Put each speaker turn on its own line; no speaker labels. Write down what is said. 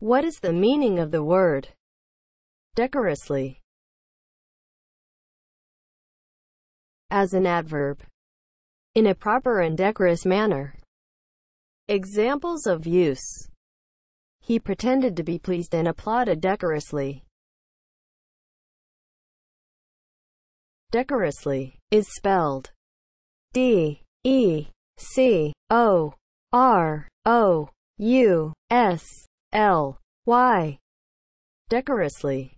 What is the meaning of the word decorously? As an adverb. In a proper and decorous manner. Examples of use. He pretended to be pleased and applauded decorously. Decorously is spelled D E C O R O U S L Y. Decorously